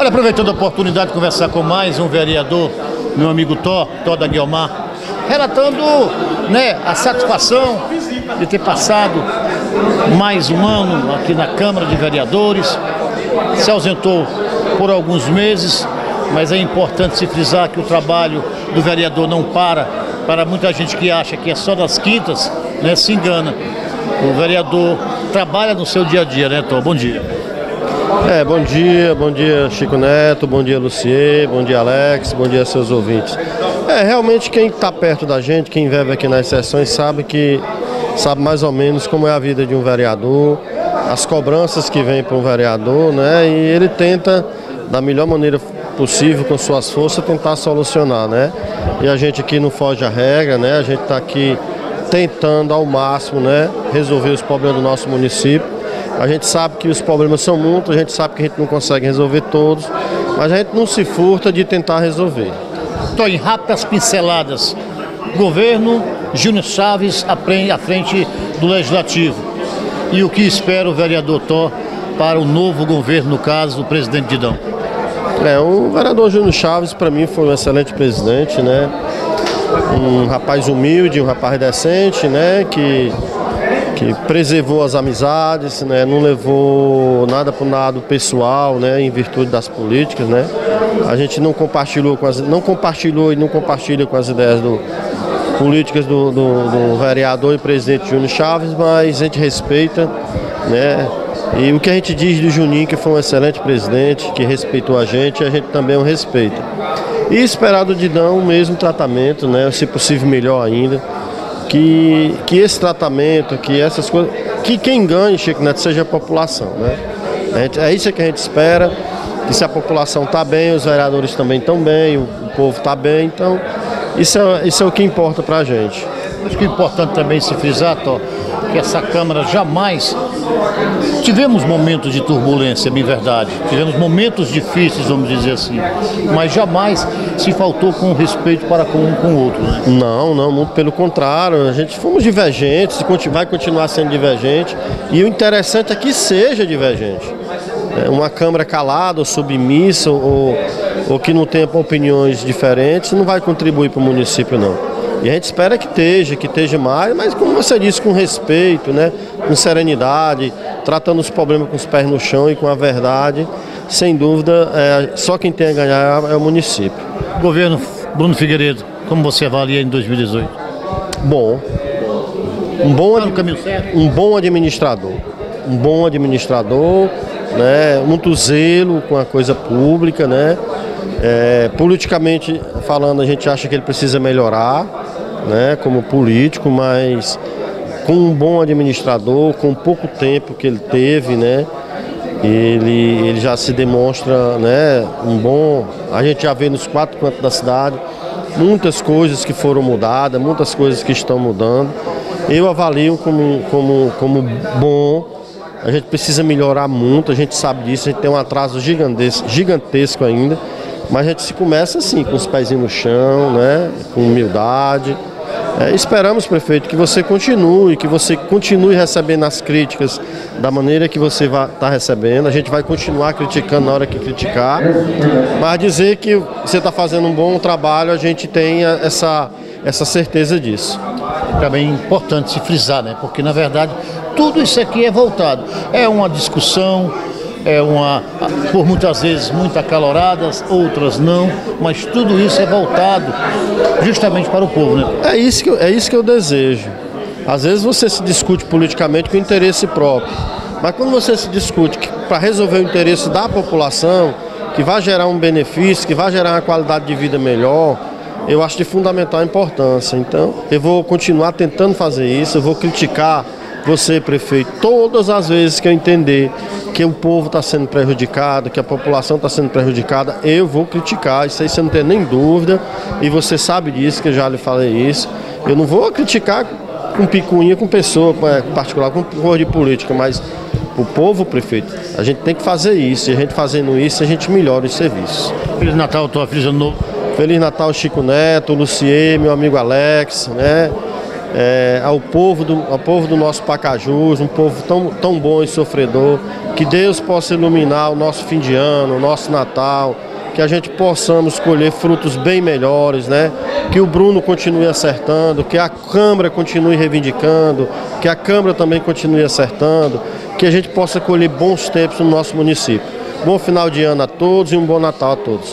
Olha, aproveitando a oportunidade de conversar com mais um vereador, meu amigo Tó, Tó da Guilmar, relatando né, a satisfação de ter passado mais um ano aqui na Câmara de Vereadores. Se ausentou por alguns meses, mas é importante se frisar que o trabalho do vereador não para. Para muita gente que acha que é só das quintas, né, se engana. O vereador trabalha no seu dia a dia, né, Tom? Bom dia. É, bom dia, bom dia Chico Neto, bom dia Lucier, bom dia Alex, bom dia seus ouvintes. É, realmente quem está perto da gente, quem vive aqui nas sessões, sabe que sabe mais ou menos como é a vida de um vereador, as cobranças que vêm para um vereador, né? E ele tenta, da melhor maneira possível, com suas forças, tentar solucionar, né? E a gente aqui não foge à regra, né? A gente está aqui tentando ao máximo, né? Resolver os problemas do nosso município. A gente sabe que os problemas são muitos, a gente sabe que a gente não consegue resolver todos, mas a gente não se furta de tentar resolver. Estou em rápidas pinceladas. Governo Júnior Chaves à frente do Legislativo. E o que espera o vereador Tó para o novo governo, no caso, o presidente Didão? É, o vereador Júnior Chaves, para mim, foi um excelente presidente, né? Um rapaz humilde, um rapaz decente, né? Que que preservou as amizades, né, não levou nada para o lado pessoal, né, em virtude das políticas, né. A gente não compartilhou com as, não compartilhou e não compartilha com as ideias do políticas do, do, do vereador e presidente Júnior Chaves, mas a gente respeita, né. E o que a gente diz do Juninho, que foi um excelente presidente, que respeitou a gente, a gente também o respeita. E esperar do Didão o mesmo tratamento, né, se possível melhor ainda que, que esse tratamento, que essas coisas, que quem ganhe, Chico Neto, seja a população, né? É isso que a gente espera, que se a população está bem, os vereadores também estão bem, o, o povo está bem, então isso é, isso é o que importa para a gente. Acho que é importante também se frisar, Tó, que essa Câmara jamais. Tivemos momentos de turbulência, bem verdade. Tivemos momentos difíceis, vamos dizer assim. Mas jamais se faltou com respeito para com um com o outro. Né? Não, não, muito pelo contrário. A gente fomos divergentes, vai continuar sendo divergente. E o interessante é que seja divergente. É uma Câmara calada ou submissa ou, ou que não tenha opiniões diferentes não vai contribuir para o município, não. E a gente espera que esteja, que esteja mais, mas como você disse, com respeito, né? com serenidade, tratando os problemas com os pés no chão e com a verdade. Sem dúvida, é, só quem tem a ganhar é o município. Governo Bruno Figueiredo, como você avalia em 2018? Bom. Um bom, tá caminho certo? um bom administrador. Um bom administrador, né? muito zelo com a coisa pública, né? É, politicamente falando, a gente acha que ele precisa melhorar, né, como político, mas com um bom administrador, com pouco tempo que ele teve, né, ele, ele já se demonstra né, um bom. A gente já vê nos quatro cantos da cidade muitas coisas que foram mudadas, muitas coisas que estão mudando. Eu avalio como, como, como bom. A gente precisa melhorar muito, a gente sabe disso, a gente tem um atraso gigantesco, gigantesco ainda. Mas a gente se começa assim, com os pezinhos no chão, né? com humildade. É, esperamos, prefeito, que você continue, que você continue recebendo as críticas da maneira que você está recebendo. A gente vai continuar criticando na hora que criticar, mas dizer que você está fazendo um bom trabalho, a gente tem essa, essa certeza disso. Também é importante se frisar, né? Porque na verdade tudo isso aqui é voltado. É uma discussão, é uma, por muitas vezes, muito acaloradas, outras não, mas tudo isso é voltado justamente para o povo. Né? É, isso que eu, é isso que eu desejo. Às vezes você se discute politicamente com interesse próprio, mas quando você se discute para resolver o interesse da população, que vai gerar um benefício, que vai gerar uma qualidade de vida melhor, eu acho de fundamental importância. Então, eu vou continuar tentando fazer isso, eu vou criticar você, prefeito, todas as vezes que eu entender que o povo está sendo prejudicado, que a população está sendo prejudicada, eu vou criticar, isso aí você não tem nem dúvida, e você sabe disso, que eu já lhe falei isso. Eu não vou criticar com picuinha, com pessoa é, particular, com cor de política, mas o povo, prefeito, a gente tem que fazer isso, e a gente fazendo isso, a gente melhora os serviços. Feliz Natal, tua feliz ano novo. Feliz Natal, Chico Neto, Lucier, meu amigo Alex, né? É, ao, povo do, ao povo do nosso Pacajus, um povo tão, tão bom e sofredor, que Deus possa iluminar o nosso fim de ano, o nosso Natal, que a gente possamos colher frutos bem melhores, né? Que o Bruno continue acertando, que a Câmara continue reivindicando, que a Câmara também continue acertando, que a gente possa colher bons tempos no nosso município. Bom final de ano a todos e um bom Natal a todos.